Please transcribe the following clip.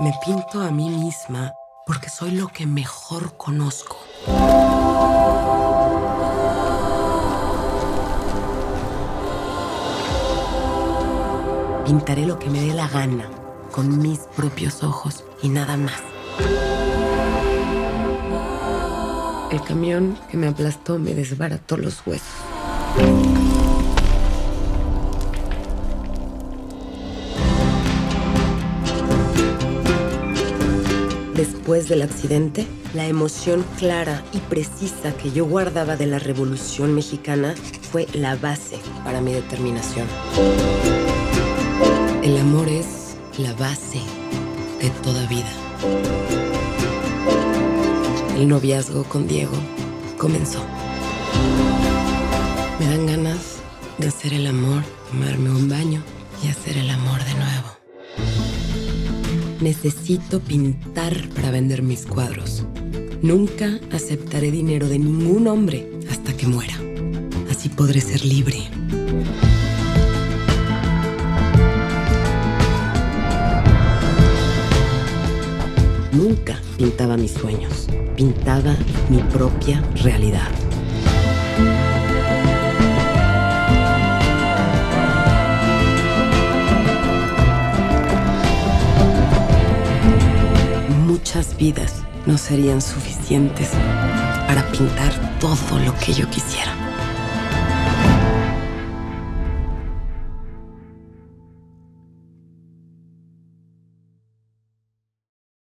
Me pinto a mí misma porque soy lo que mejor conozco. Pintaré lo que me dé la gana, con mis propios ojos y nada más. El camión que me aplastó me desbarató los huesos. Después del accidente, la emoción clara y precisa que yo guardaba de la Revolución Mexicana fue la base para mi determinación. El amor es la base de toda vida. El noviazgo con Diego comenzó. Me dan ganas de hacer el amor, tomarme un baño y hacer el amor de nuevo. Necesito pintar para vender mis cuadros. Nunca aceptaré dinero de ningún hombre hasta que muera. Así podré ser libre. Nunca pintaba mis sueños, pintaba mi propia realidad. Muchas vidas no serían suficientes para pintar todo lo que yo quisiera.